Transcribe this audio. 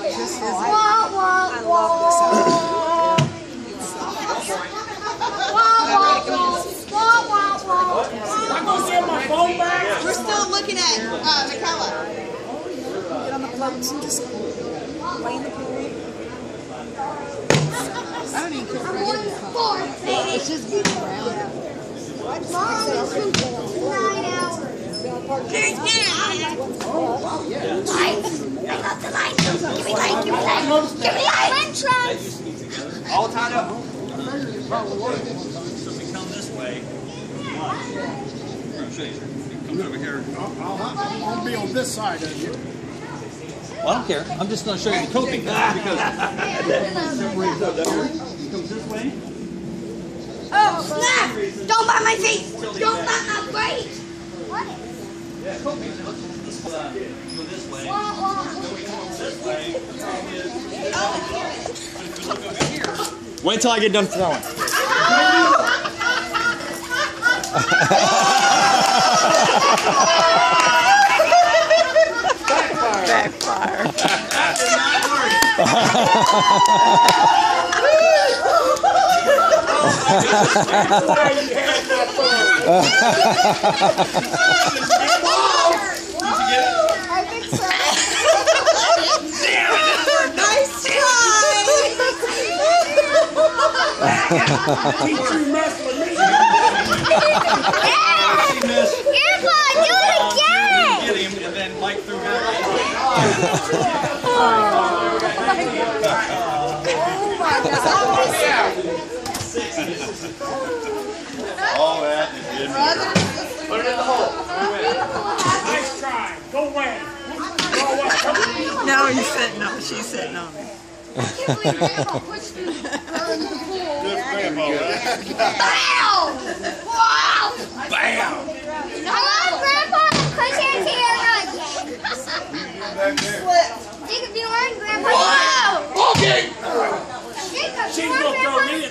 this is Wah, wah, I love gonna get. We're still looking at uh. Get on the floats and just play in the pool. I don't even care I It's just getting around. Mom, it's been nine hours. Kids, get out! Lights! Bring up the lights! Give me light! Give me light! Give me light! All tied up. So if we come this way, watch. I'll show you. It comes over here. I'll, I'll be on this side of you. Well, I don't care. I'm just going to show you the coping because comes this way. Snap! Don't bite my face! Don't bite my face! What? Yeah, coping. Go this way. Wah, wah. This way. The problem is, if you look over here, Wait until I get done throwing. Backfire. that did not work. I think so. Nice try! You mess with me. Grandpa, do it again! Get him, and then Mike threw it. All that is good. Put it in the hole. Nice try. Go away. Go away. Come. No, he's sitting on. She's sitting on me. Bam! Wow! Bam! I love Grandpa because he's here Jacob, do you want Grandpa? Whoa! Okay. Jacob, do She's you want gonna throw Grandpa me to in.